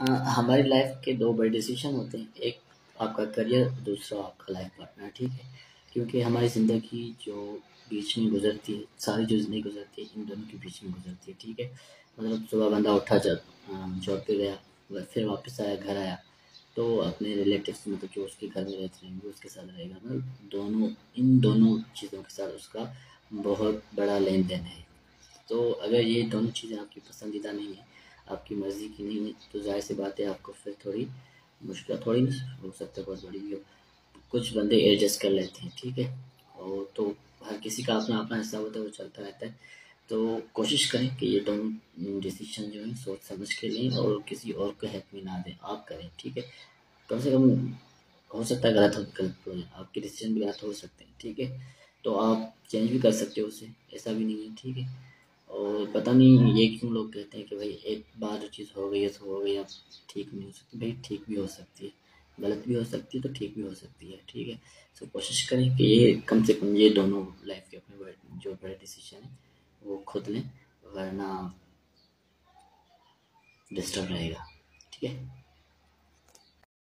हमारी लाइफ के दो बड़े डिसीज़न होते हैं। एक, आपका करियर दूसरा आपका लाइफ पार्टनर ठीक है? क्योंकि हमारी ज़िंदगी जो बीच में गुजरती है, सारी जो ज़िंदगी गुजरती है, इन दोनों के बीच में गुजरती है, ठीक है? मतलब सुबह बंदा उठा, जब जॉब पे गया फिर वापस आया, घर आया तो अपने रिलेटिव्स मतलब जो उसके घर में रहते रहेंगे, उसके साथ रहेगा। मतलब दोनों, इन दोनों चीज़ों के साथ उसका बहुत बड़ा लेन देन है। तो अगर ये दोनों चीज़ें आपकी पसंदीदा नहीं है आपकी मर्ज़ी की नहीं है तो ज़ाहिर सी बात है आपको फिर थोड़ी मुश्किल, थोड़ी नहीं, हो सकता बहुत बड़ी भी हो। कुछ बंदे एडजस्ट कर लेते हैं, ठीक है? और तो हर किसी का अपना अपना हिस्सा होता है, वो चलता रहता है। तो कोशिश करें कि ये दोनों डिसीज़न जो है, सोच समझ के लें और किसी और को हेल्प में ना दें, आप करें, ठीक है? कम से कम हो सकता है गलत हो गलत हो आपके डिसीज़न भी गलत हो सकते हैं, ठीक है? तो आप चेंज भी कर सकते हो उसे, ऐसा भी नहीं है, ठीक है? और पता नहीं ये क्यों लोग कहते हैं कि भाई एक बार जो चीज़ हो गई है तो हो गई अब ठीक नहीं हो सकती। भाई ठीक भी हो सकती है, गलत भी हो सकती है तो ठीक भी हो सकती है, ठीक है? सो कोशिश करें कि ये कम से कम ये दोनों लाइफ के अपने जो बड़े डिसीज़न है, वो खुद लें, वरना डिस्टर्ब रहेगा, ठीक है?